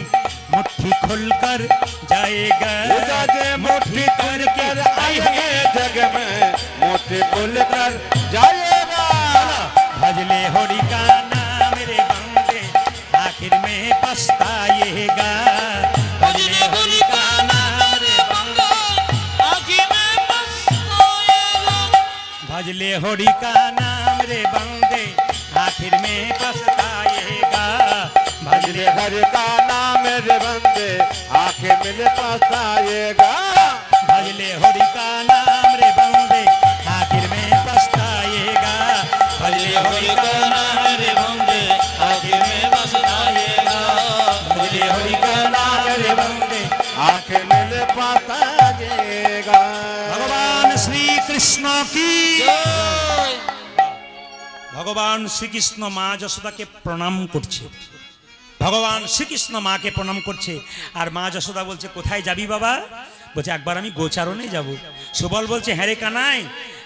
মুঠি খোল কর जाएगा वो जग मुट्ठी कर कर आए है जग में मुट्ठी खुल कर जाएगा भजले होरी का नाम रे बंदे आखिर में पछताएगा। भजले हरि का नाम रे बंदे आँखि में पछताएगा। भजले होरी का नाम रे बंदे आखिर में पछताएगा। भजले हर का नाम रे बंदे आके मिले पछताएगा। भजले होरी का नाम কৃষ্ণ কি? ভগবান শ্রীকৃষ্ণ মা যশোদাকে প্রণাম করছে। ভগবান শ্রীকৃষ্ণ মাকে প্রণাম করছে। আর মা যশোদা বলছে কোথায় যাবি বাবা? বলছে একবার আমি গোচারণে যাব। সুবল বলছে হ্যাঁ রে কানাই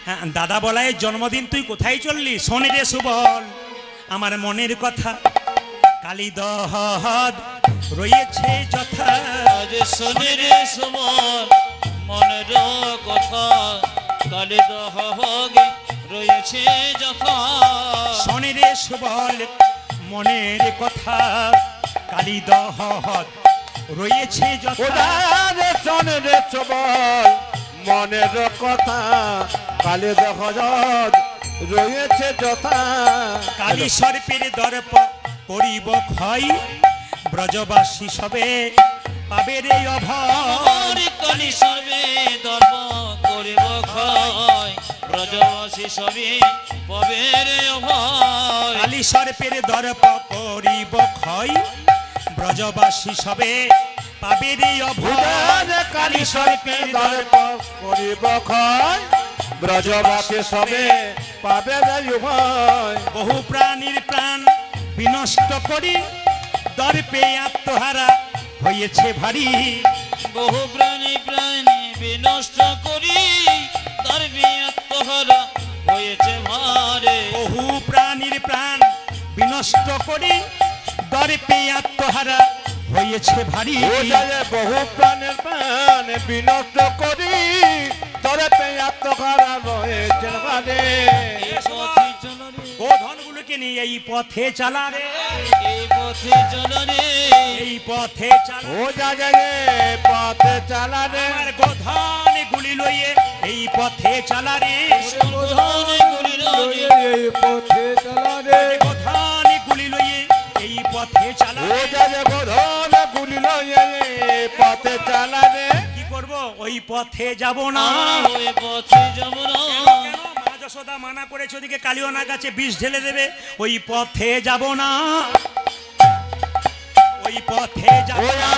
হ্যাঁ দাদা বলায়ের জন্মদিন তুই কোথায় চললি? শোনে রে সুবল আমার মনের কথা কালী দহদ রয়েছে যথা। শোনে রে সুবল মনের কথা কালে দহগে রয়েছে যথা শোনে রে সুবল মনের কথা। কালী দহদ রয়েছে যথা শোন রে সবল মনের কথা। কালে দহজত রয়েছে যথা কালী সর্পের দর্প করিব ক্ষয়। ব্রজবাসী সবে পাবে রে অভয়। কালি সর্বে দর্ব ক্ষয় ব্রজবাসী সবে পবের অভয় কালী সর্পের দর্প করিব ক্ষয়। ব্রজবাসী সবে পাবে রে অভয়। কালী সর্পের দর্প করিব ক্ষয়। ব্রজবাসী সবে পাবে উভয় বহু প্রাণীর প্রাণ বিনষ্ট করি দর্পে আত্মহারা হয়েছে ভারী। বহু প্রাণী প্রাণী বিনষ্ট করি হয়েছে ভারে বহু প্রাণীর প্রাণ বিনষ্ট করি দর্পে আত্মহারা হয়েছে ভারী। যায় বহু প্রাণের প্রাণ বিনষ্ট করি তরে পেয়া তোকারা রয়েছে মানে এই পথে নিয়ে এই পথে চালা রে। এই পথে চলরে এই পথে চালা ও যায় রে পথে চালা রে। আমার গোধন গুলি লইয়ে এই পথে চালা রে। প্রধান গুলির এই পথে চালা রে। গোধন গুলি লইয়ে এই পথে পথে ও চালাবে যাবে গোধন গুলি লয়ে পথে চালাবে কি করব? ওই পথে যাব না। ওই পথে যাব না। যশোদা মানা করেছে ওদিকে কালিওনা গাছে বিষ ঢেলে দেবে। ওই পথে যাব না। ওই পথে যাব না।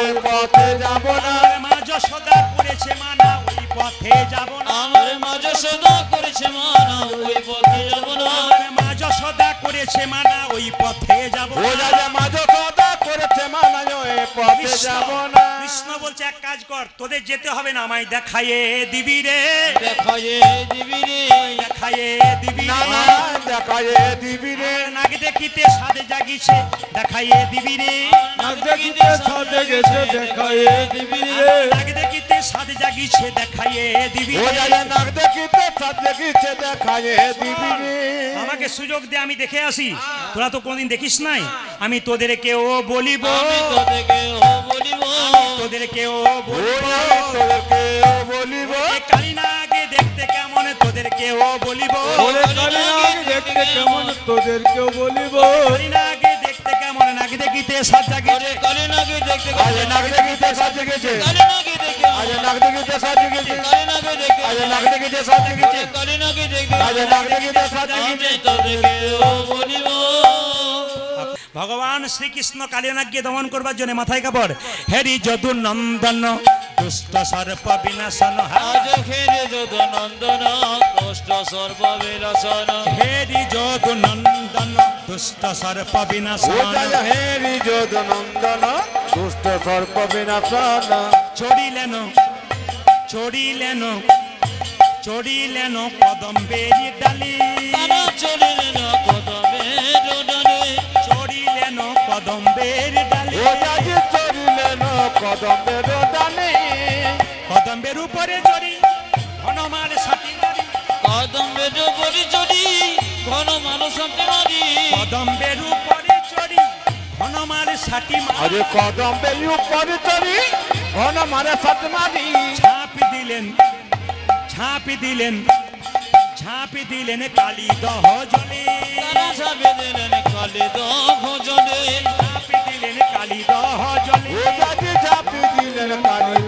ওই পথে যাব না। মা যশোদা করেছে মানা ওই পথে যাব না। আমার মাঝ সদা করেছে মানা ওই পথে যাব না। আমার মা যশোদা করেছে মানা ওই পথে যাব ও না মাঝ কথা করেছে মানায় পথে কৃষ্ণ যাব না। কৃষ্ণ বলছে এক কাজ কর তোদের যেতে হবে না আমায় দেখাইয়ে দিবি রে। দেখায়ে দিবি রে। দেখাইয়ে দিবি না রে। দেখায় দিবি রে। দেখিতে সাদে জাগিছে দেখাইয়ে দিবি রে। দেখিতে সাথে গেছে দেখায়ে দিবি রে। দেখিতে সাদে জাগিছে দেখাইয়ে দিবি রে। দেখিতে দেখায় দিবি রে। আমাকে সুযোগ দে আমি দেখে আসি। তোরা তো কোনদিন দেখিস নাই? আমি তোদের কেউ বলিব। আমি তোদেরকে ও বলিব। তোদের কেউ বলিব। কালিনাগে দেখতে কেমন তোদের কেউ বলিব। ওরে কালিনাগ দেখতে কেমন তোদেরকেও বলিব। কালিনাগে দেখতে কেমন নাক দেখিতে সাদ জাগিছে ওরে কালে নাকি দেখতে আজ নাক দেখিতে সাত দেখিছে কালে নাকি দেখতে আজ নাক দেখিতে সাত দেখিছে কালে নাকি দেখতে আজ নাক দেখিতে সাত দেখিছে কালে নাকি দেখতে আজ নাক দেখিতে সাত আমি দেখিছে তোদেরকে ও বলিব। ভগবান শ্রীকৃষ্ণ কালিয়ানাগকে দমন করবার জন্য মাথায় কাপড়। হেরি যদু নন্দন দুষ্ট সর্প বিনাশন খেরে যদ নন্দন কষ্ট সর্ব বিলসন হেরি যদু নন্দন দুষ্ট সর্প বিনাশন। হেরি যোধ নন্দন দুষ্ট সর্প বিনাশন। চড়িলেন চড়িলেন চড়িলেন কদম্বেরি ডালি। তারা কদম্বেরি ডালি। ও আজ চলিলেন কদমের দানে কদম্বের উপরে চড়ি হনুমান সাথী। নারী কদমে ডোবরি চড়ি ঘন মানুষ মারি কদম্বের উপরে চড়ি হনুমান সাথী আজ কদমের উপরে চড়ি ঘন মারে সাত মারি। ঝাঁপি দিলেন ঝাঁপি দিলেন ঝাঁপি দিলেন কালী দহ জলে। তারা সাবে দিলেন কালে দহ জলে ঝাঁপি দিলেন কালী দহ জলে চাপি দিলেন কালি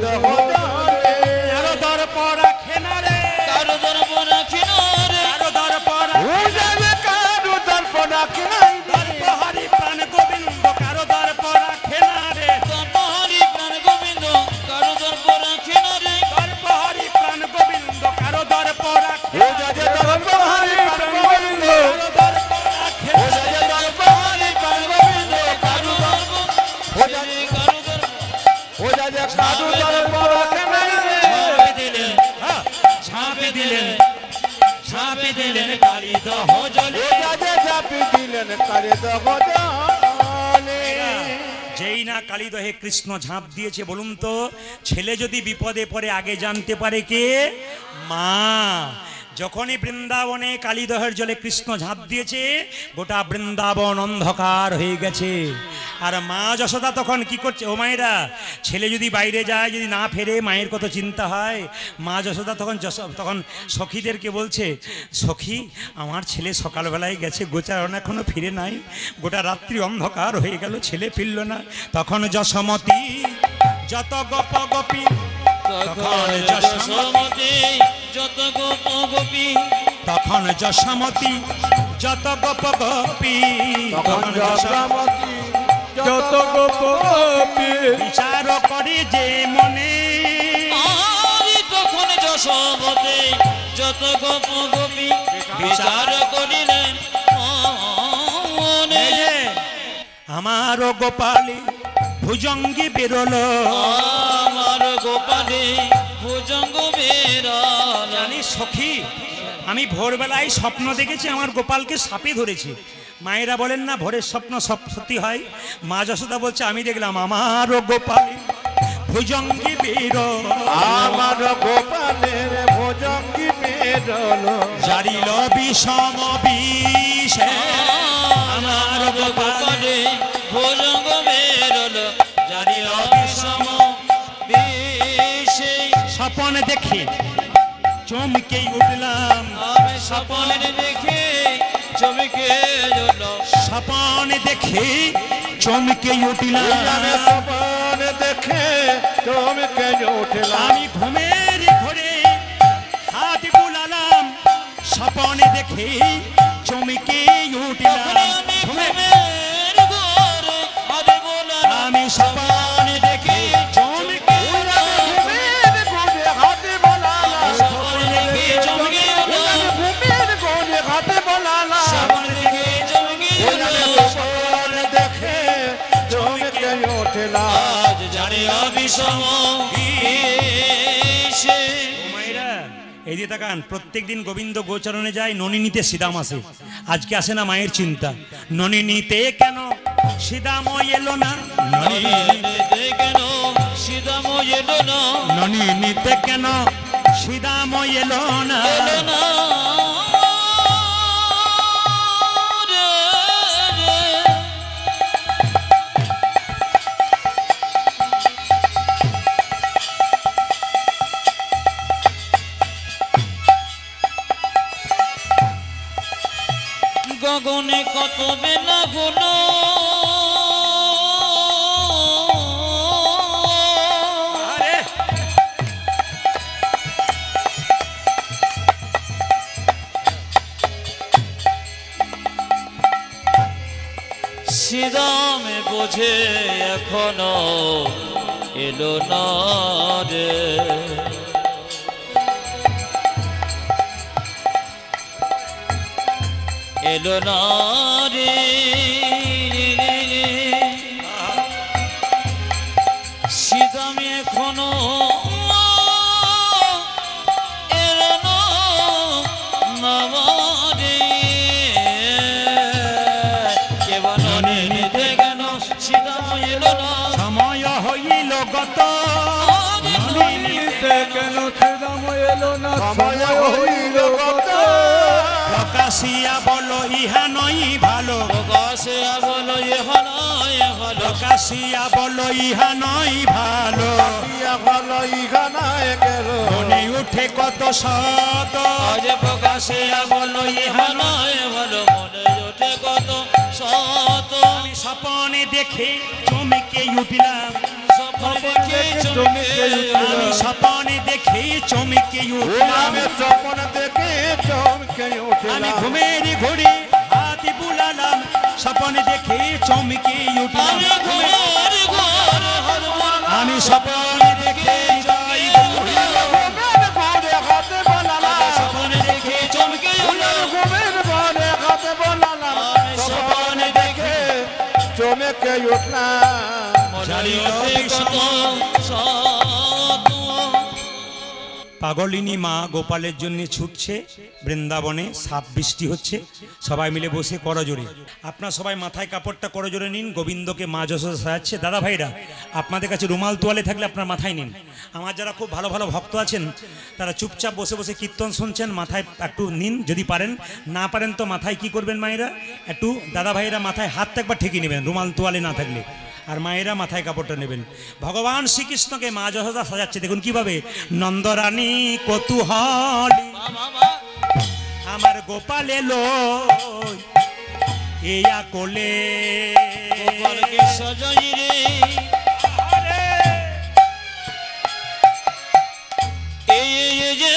যেই না কালীদহে কৃষ্ণ ঝাঁপ দিয়েছে, বলুন তো, ছেলে যদি বিপদে পড়ে আগে জানতে পারে কে? মা। যখনই বৃন্দাবনে কালীদহের জলে কৃষ্ণ ঝাঁপ দিয়েছে, গোটা বৃন্দাবন অন্ধকার হয়ে গেছে। আর মা যশোদা তখন কি করছে? ও মায়েরা ছেলে যদি বাইরে যায় যদি না ফেরে মায়ের কত চিন্তা হয়? মা যশোদা তখন যশ- তখন সখীদেরকে বলছে সখী আমার ছেলে সকালবেলায় গেছে গোচারণ এখনও ফিরে নাই। গোটা রাত্রি অন্ধকার হয়ে গেল ছেলে ফিরল না। তখন যশমতী যত গপ গপি তখন যশোমতি যত গোপ গোপী তখন যশমতী যত গপ গপি তখন যশোমতী যত গোপী বিচার করে যে মনে। তখন যশোমতি যত গোপ গোপী বিচার করিলেন। মনে এই গোপালী ভুজঙ্গি বেরোলো। আমার গোপালী ভুজঙ্গ বেরাল। জানি সখী আমি ভোরবেলায় স্বপ্ন দেখেছি আমার গোপালকে সাপে ধরেছে। মায়েরা বলেন না ভোরের স্বপ্ন সব সত্যি হয়। মা যশোদা বলছে আমি দেখলাম আমারও গোপাল ভুজঙ্গি বেরো আমার গোপালের ভোজঙ্গি মেরল জারিল বিষম বিষ আমার গোপালে ভুজঙ্গ বেরল। জারি অবিষম বিষে। স্বপন দেখে চমকেই উঠলাম। আমি স্বপনের দেখে চমকে গেল স্বপন দেখে চমকে উঠিলাম। স্বপন দেখে চমকে উঠলাম। আমি ঘুমের ঘরে হাত বুলালাম। স্বপনে দেখে চমকে উঠিলাম। আমি স্বপনে দেখে এই দিয়ে তাকান প্রত্যেক দিন গোবিন্দ গোচরণে যায় ননিনীতে সিদাম আসে। আজকে আসে না মায়ের চিন্তা। ননিনীতে কেন সিদাম এলো না? ননিনী কেন সীতাম এলো না? ননিনীতে কেন সিদাম এলো না। গগনে কত বেলা সিদামে বোঝে এখনও এলো না রে। এলো না রে সিদামে এখনও সময় হইল গত। কেন ছেদাম এলো না? সময় হইল কত প্রকাশিয়া বলো ইহা নই ভালো। প্রকাশে বলো হলো এ হলো প্রকাশিয়া বলো ইহা নই ভালো। ইয়া ভালো ইখানায় গেল। মনে উঠে কত শত। আজ প্রকাশে বলো হলো এ হলো মনে ওঠে কত শত। আমি স্বপনে দেখে চমকে উঠলাম। স্বপ্ন দেখে চমকে আমি স্বপনে দেখে চমকে ওই উঠলাম। স্বপন দেখে চমকে আমি ঘুমের ঘুরে হাতে বুলালাম স্বপনে দেখে চমকে উঠলাম আমি স্বপনে দেখে স্বপ্নে দেখে চমকে আমি দেখে চমকে উঠলাম। পাগলিনী মা গোপালের জন্য ছুটছে, বৃন্দাবনে সাপ বৃষ্টি হচ্ছে। সবাই মিলে বসে করজোরে আপনার সবাই মাথায় কাপড়টা করজোরে নিন, গোবিন্দকে মা যশোদা সাজাচ্ছে। দাদা ভাইরা, আপনাদের কাছে রুমাল তোয়ালে থাকলে আপনার মাথায় নিন। আমার যারা খুব ভালো ভালো ভক্ত আছেন, তারা চুপচাপ বসে বসে কীর্তন শুনছেন, মাথায় একটু নিন যদি পারেন। না পারেন তো মাথায় কি করবেন মায়েরা? একটু দাদা ভাইরা মাথায় হাতটা একবার ঠেকিয়ে নেবেন, রুমাল তোয়ালে না থাকলে। আর মায়েরা মাথায় কাপড়টা নেবেন। ভগবান শ্রীকৃষ্ণকে মা যশোদা সাজাচ্ছে। দেখুন কীভাবে। নন্দরানী কৌতূহলী। আমার গোপাল এলো এয়া কোলে গোপালকে সজাই রে। এই যে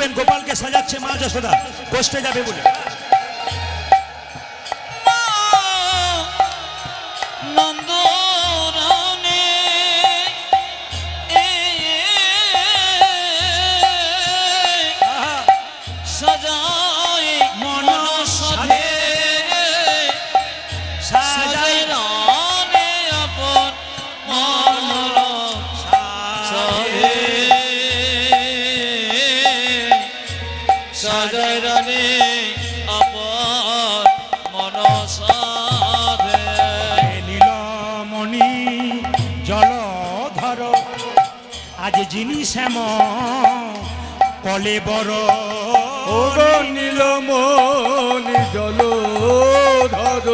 দেবেন গোপালকে সাজাচ্ছে মা যশোদা। কষ্টে যাবে বলে। শ্যাম কলে বড় ওগো নীলমণি জল ধর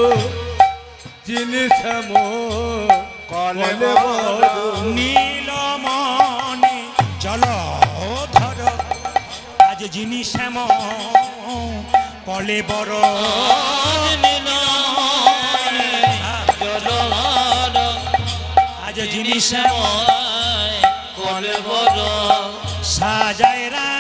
চিনি শ্যাম কলে নীলমণি জল ধর আজ যিনি শ্যাম কলে বড় আজ যিনি শ্যাম কলে বড় সাজায় রানী